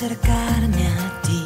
acercarme a ti.